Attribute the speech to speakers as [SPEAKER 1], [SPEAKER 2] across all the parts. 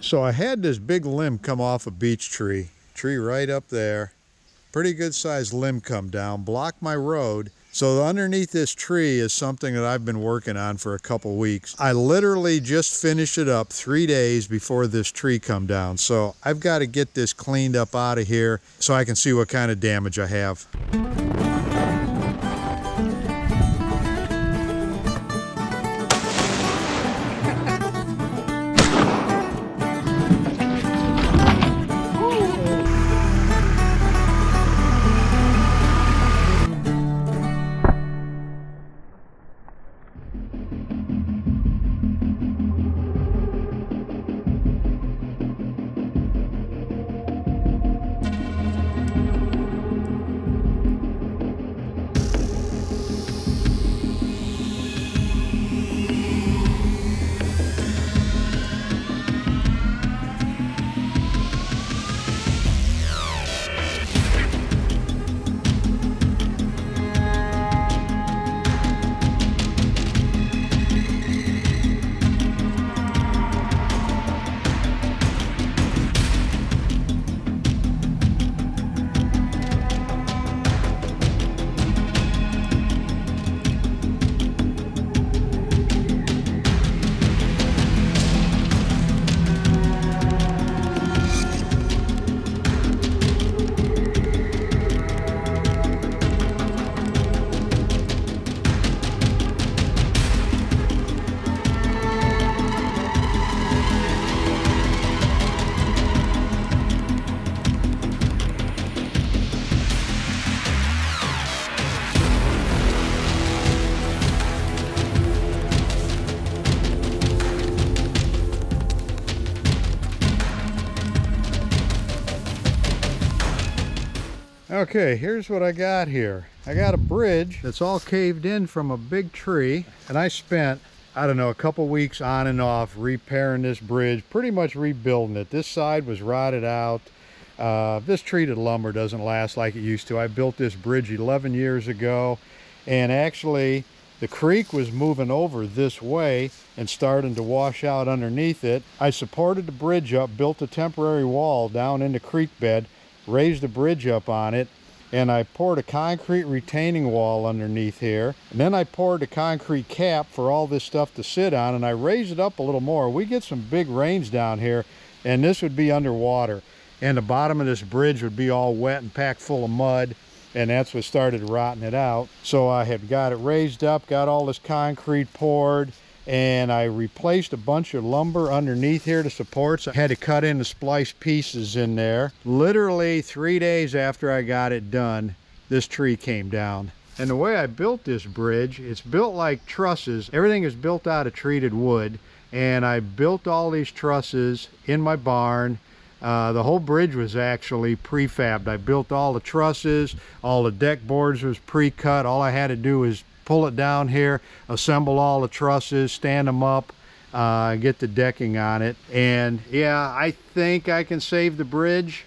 [SPEAKER 1] So I had this big limb come off a beech tree, tree right up there. Pretty good sized limb come down, block my road. So underneath this tree is something that I've been working on for a couple weeks. I literally just finished it up three days before this tree come down. So I've got to get this cleaned up out of here so I can see what kind of damage I have. Okay, here's what I got here. I got a bridge that's all caved in from a big tree, and I spent, I don't know, a couple weeks on and off repairing this bridge, pretty much rebuilding it. This side was rotted out. Uh, this treated lumber doesn't last like it used to. I built this bridge 11 years ago, and actually the creek was moving over this way and starting to wash out underneath it. I supported the bridge up, built a temporary wall down in the creek bed, raised the bridge up on it, and I poured a concrete retaining wall underneath here. And then I poured a concrete cap for all this stuff to sit on, and I raised it up a little more. We get some big rains down here, and this would be underwater. And the bottom of this bridge would be all wet and packed full of mud and that's what started rotting it out. So I had got it raised up, got all this concrete poured, and I replaced a bunch of lumber underneath here to support. supports. I had to cut in the splice pieces in there. Literally three days after I got it done, this tree came down. And the way I built this bridge, it's built like trusses. Everything is built out of treated wood. And I built all these trusses in my barn. Uh, the whole bridge was actually prefabbed. I built all the trusses, all the deck boards was pre-cut. All I had to do was pull it down here, assemble all the trusses, stand them up, uh, get the decking on it. And yeah, I think I can save the bridge.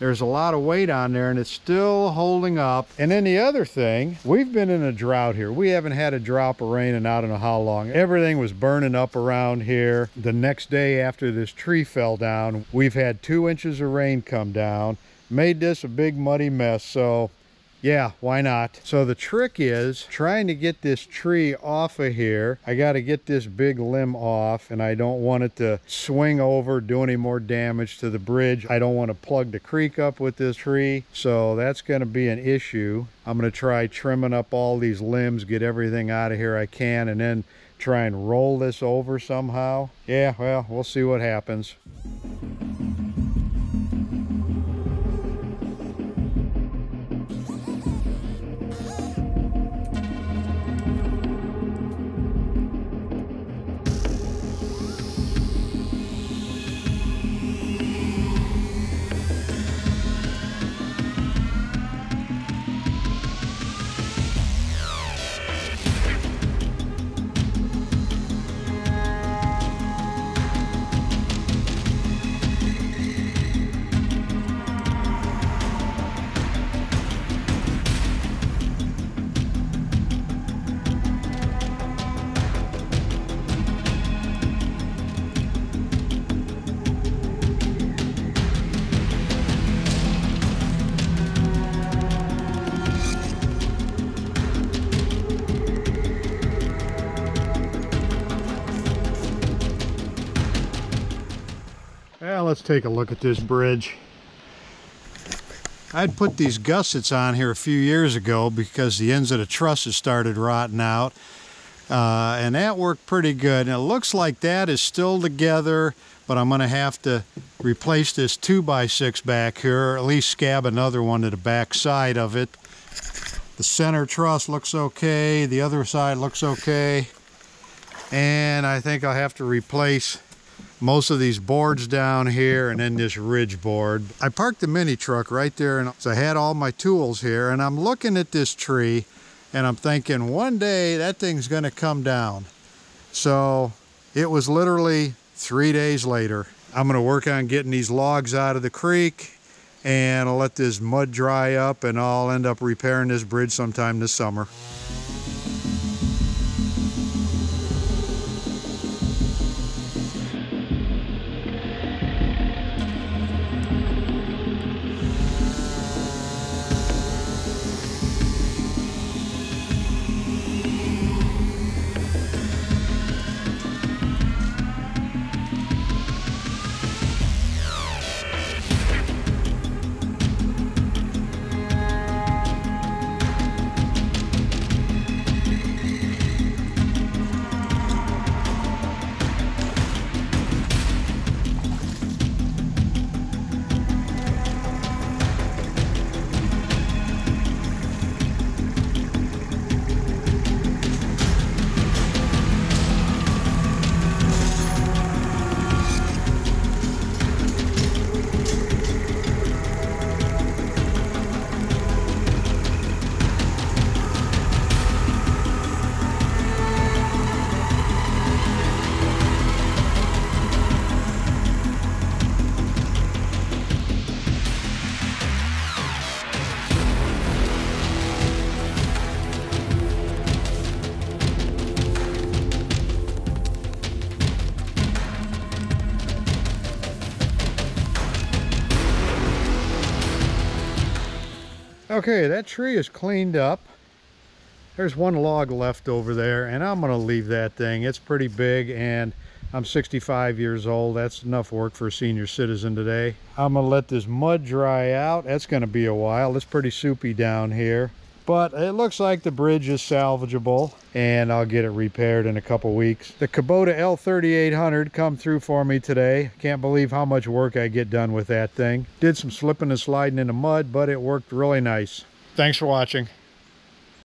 [SPEAKER 1] There's a lot of weight on there and it's still holding up. And then the other thing, we've been in a drought here. We haven't had a drop of rain in I don't know how long. Everything was burning up around here. The next day after this tree fell down, we've had two inches of rain come down. Made this a big muddy mess. So yeah, why not? So the trick is trying to get this tree off of here. I got to get this big limb off and I don't want it to swing over, do any more damage to the bridge. I don't want to plug the creek up with this tree. So that's going to be an issue. I'm going to try trimming up all these limbs, get everything out of here I can, and then try and roll this over somehow. Yeah, well, we'll see what happens. Let's take a look at this bridge. I'd put these gussets on here a few years ago because the ends of the trusses started rotting out. Uh, and that worked pretty good. And it looks like that is still together, but I'm gonna have to replace this two by six back here, or at least scab another one to the back side of it. The center truss looks okay. The other side looks okay. And I think I'll have to replace most of these boards down here and then this ridge board. I parked the mini truck right there and so I had all my tools here and I'm looking at this tree and I'm thinking one day that thing's gonna come down. So it was literally three days later. I'm gonna work on getting these logs out of the creek and I'll let this mud dry up and I'll end up repairing this bridge sometime this summer. Okay, that tree is cleaned up. There's one log left over there, and I'm going to leave that thing. It's pretty big, and I'm 65 years old. That's enough work for a senior citizen today. I'm going to let this mud dry out. That's going to be a while. It's pretty soupy down here. But it looks like the bridge is salvageable, and I'll get it repaired in a couple weeks. The Kubota L3800 come through for me today. Can't believe how much work I get done with that thing. Did some slipping and sliding in the mud, but it worked really nice. Thanks for watching.